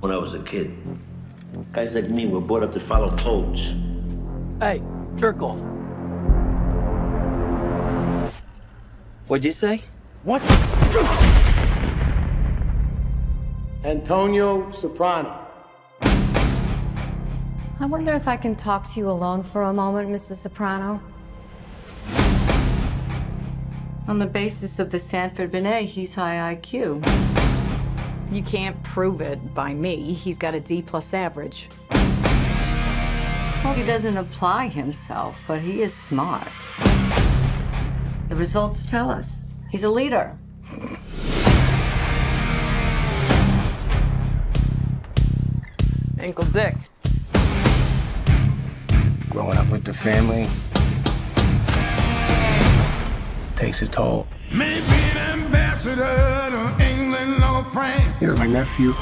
when I was a kid. Guys like me were brought up to follow codes. Hey, jerk off. What'd you say? What? Antonio Soprano. I wonder if I can talk to you alone for a moment, Mrs. Soprano. On the basis of the Stanford Binet, he's high IQ. You can't prove it by me. He's got a D plus average. Well, he doesn't apply himself, but he is smart. The results tell us he's a leader. Ankle Dick. Growing up with the family takes a toll. Maybe an ambassador You're my nephew.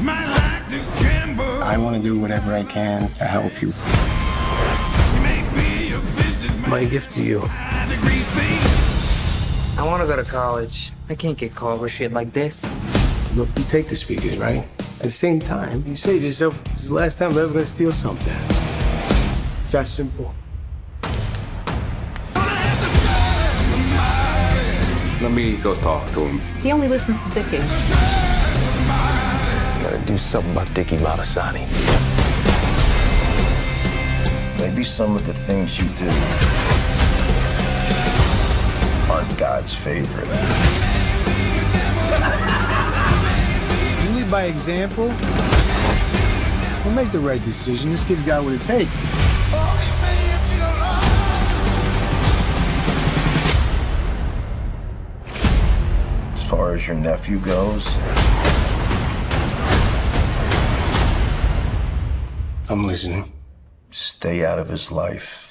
Might like to gamble. I want to do whatever I can to help you. Maybe a. My gift to you. I want to go to college. I can't get caught with shit like this. Look, you take the speakers, right? At the same time, you say to yourself, this is the last time I'm ever gonna steal something. It's that simple. Let me go talk to him. He only listens to Dickie. Gotta do something about Dickie Moltisanti. Maybe some of the things you do aren't God's favorite. You lead by example. We'll make the right decision. This kid's got what it takes. As far as your nephew goes, I'm listening. stay out of his life.